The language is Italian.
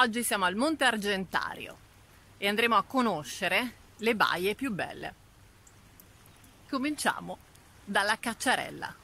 Oggi siamo al Monte Argentario e andremo a conoscere le baie più belle. Cominciamo dalla Cacciarella.